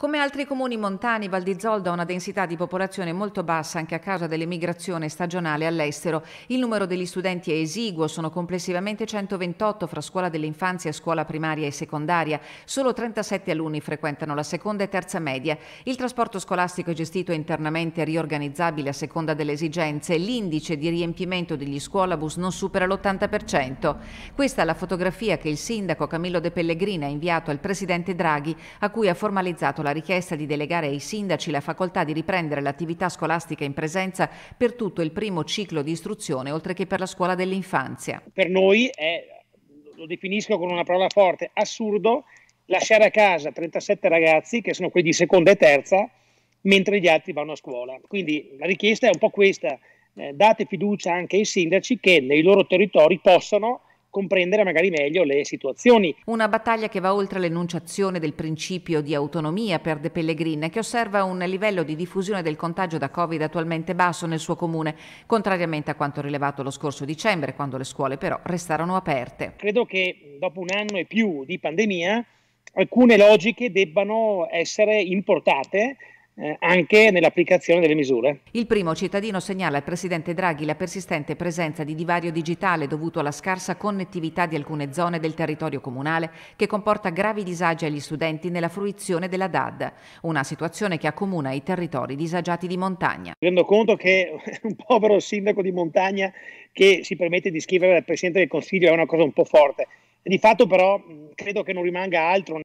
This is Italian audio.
Come altri comuni montani, Val di Zoldo ha una densità di popolazione molto bassa anche a causa dell'emigrazione stagionale all'estero. Il numero degli studenti è esiguo, sono complessivamente 128 fra scuola dell'infanzia scuola primaria e secondaria. Solo 37 alunni frequentano la seconda e terza media. Il trasporto scolastico è gestito internamente e riorganizzabile a seconda delle esigenze. L'indice di riempimento degli scuolabus non supera l'80%. Questa è la fotografia che il sindaco Camillo De Pellegrini ha inviato al presidente Draghi, a cui ha formalizzato la la richiesta di delegare ai sindaci la facoltà di riprendere l'attività scolastica in presenza per tutto il primo ciclo di istruzione, oltre che per la scuola dell'infanzia. Per noi è, lo definisco con una parola forte, assurdo lasciare a casa 37 ragazzi, che sono quelli di seconda e terza, mentre gli altri vanno a scuola. Quindi la richiesta è un po' questa, eh, date fiducia anche ai sindaci che nei loro territori possano comprendere magari meglio le situazioni. Una battaglia che va oltre l'enunciazione del principio di autonomia per De Pellegrin, che osserva un livello di diffusione del contagio da Covid attualmente basso nel suo comune, contrariamente a quanto rilevato lo scorso dicembre, quando le scuole però restarono aperte. Credo che dopo un anno e più di pandemia alcune logiche debbano essere importate eh, anche nell'applicazione delle misure. Il primo cittadino segnala al Presidente Draghi la persistente presenza di divario digitale dovuto alla scarsa connettività di alcune zone del territorio comunale che comporta gravi disagi agli studenti nella fruizione della DAD, una situazione che accomuna i territori disagiati di montagna. Mi rendo conto che un povero sindaco di montagna che si permette di scrivere al Presidente del Consiglio è una cosa un po' forte. Di fatto però credo che non rimanga altro